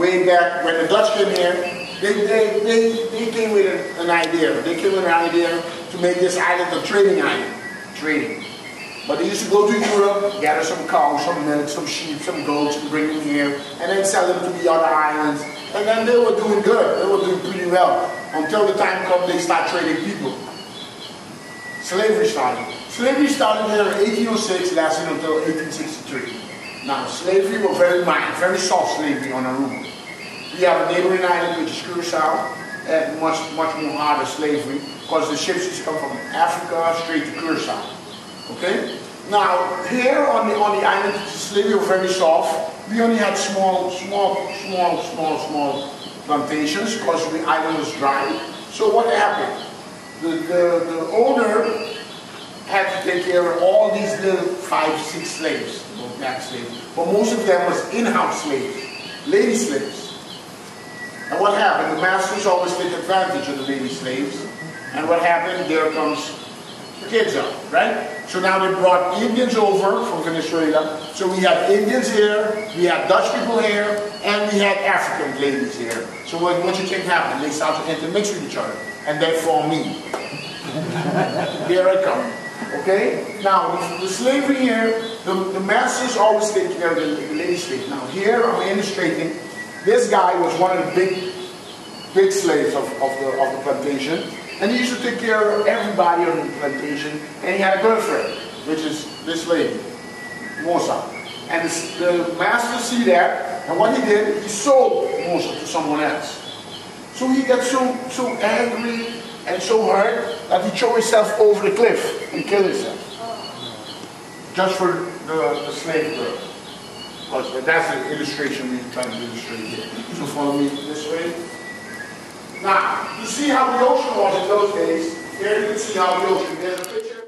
way back when the Dutch came here, they, they, they, they came with an, an idea. They came with an idea to make this island a trading island. Trading. But they used to go to Europe, gather some cows, some milk, some sheep, some goats, and bring them here, and then sell them to the other islands. And then they were doing good. They were doing pretty well. Until the time comes, they start trading people. Slavery started. Slavery started here in 1806, lasted until 1863. Now, slavery was very mild, very soft slavery on Aruba. We have a neighboring island, which is Curacao, and much, much more harder slavery, because the ships to come from Africa straight to Curacao. Okay? Now, here on the, on the island, slavery was very soft. We only had small, small, small, small, small plantations because the island was dry. So what happened? The, the, the to take care of all these little five, six slaves, black slaves. But most of them was in-house slaves, lady slaves. And what happened? The masters always take advantage of the lady slaves. And what happened? There comes the kids up, right? So now they brought Indians over from Venezuela. So we had Indians here, we had Dutch people here, and we had African ladies here. So what, what you think happened? They started to intermix with each other. And they formed me. here I come. Okay? Now, the, slavery here, the, the masters always take care of the, the lady slave. Now, here I'm illustrating, this guy was one of the big, big slaves of, of, the, of the plantation. And he used to take care of everybody on the plantation. And he had a girlfriend, which is this lady, Mosa. And the, the master see that, and what he did, he sold Mosa to someone else. So he got so, so angry and so hard that he threw himself over the cliff and killed himself. Just for the, the slave girl. But that's the illustration we're trying to illustrate here. So follow me this way. Now, you see how the ocean was in those days. Here you can see how the ocean, there's a picture